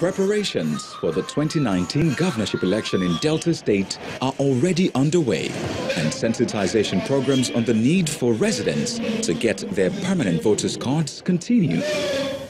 Preparations for the 2019 governorship election in Delta State are already underway, and sensitization programs on the need for residents to get their permanent voters' cards continue.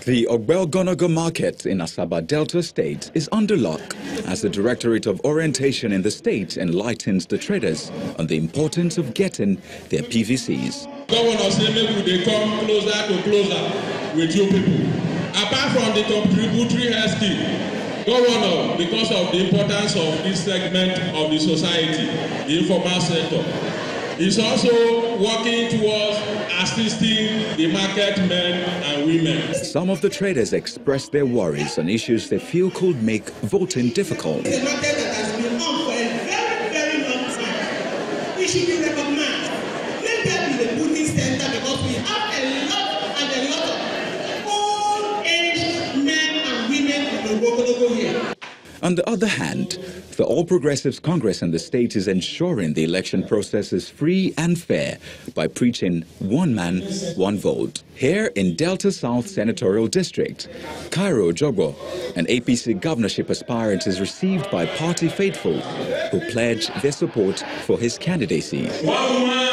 The Ogbeogonogo market in Asaba Delta State is under lock as the Directorate of Orientation in the state enlightens the traders on the importance of getting their PVCs. Governor make we dey come closer to closer with you people. Apart from the contributory health scheme, Governor, because of the importance of this segment of the society, the informal sector, is also working towards assisting the market men and women. Some of the traders expressed their worries on issues they feel could make voting difficult. It's a market that has been on for a very, very long time. It should be On the other hand, the All Progressives Congress in the state is ensuring the election process is free and fair by preaching one man, one vote. Here in Delta South Senatorial District, Cairo Ojougboh, an APC governorship aspirant, is received by party faithful who pledge their support for his candidacy. One man,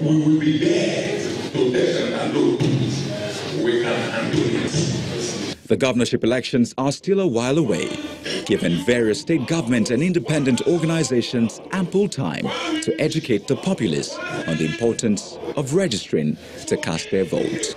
we will be there to let them know we can handle it. The governorship elections are still a while away, giving various state government and independent organizations ample time to educate the populace on the importance of registering to cast their vote.